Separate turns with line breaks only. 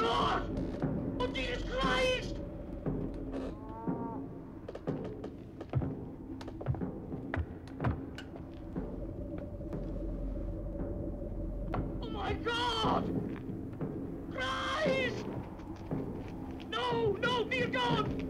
God! Oh, Jesus Christ! Oh, my God! Christ! No, no, dear God!